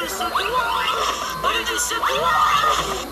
What did you say?